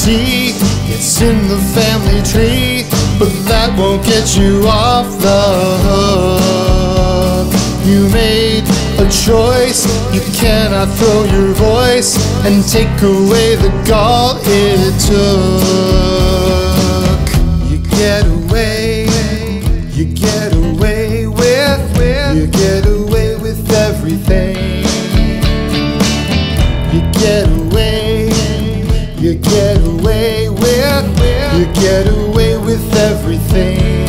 see it's in the family tree, but that won't get you off the hook. You made a choice, you cannot throw your voice and take away the gall it took. You get away, you get away with, you get away with everything. You get away, you get away with, you get away with everything.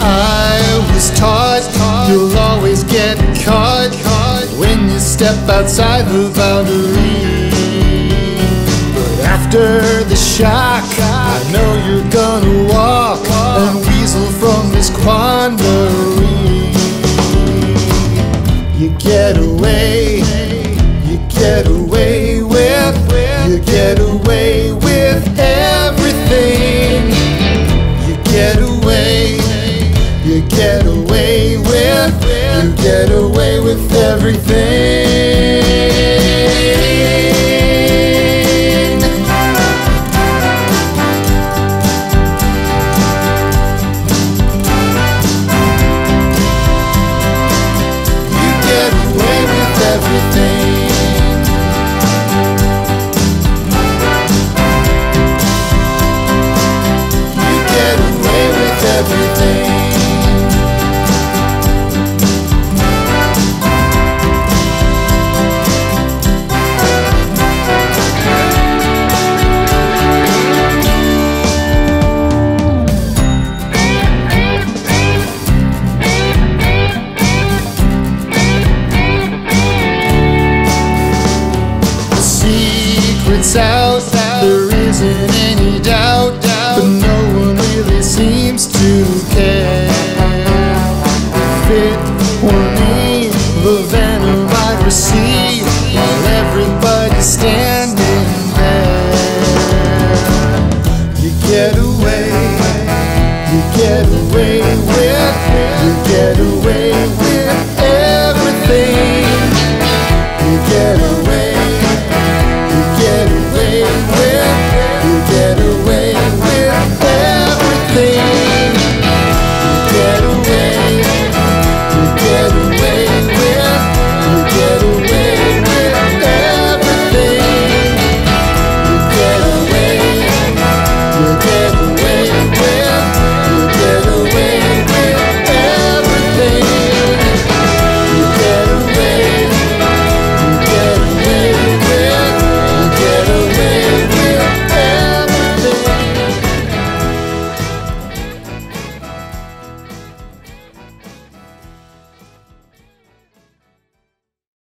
I was taught you'll always get caught when you step outside the boundary. But after the shock, I know You get away, you get away with, you get away with everything. You get away, you get away with, you get away with everything. south. There isn't any doubt, but no one really seems to care. Fit one in the venom I receive while everybody's standing there. You get away, you get away.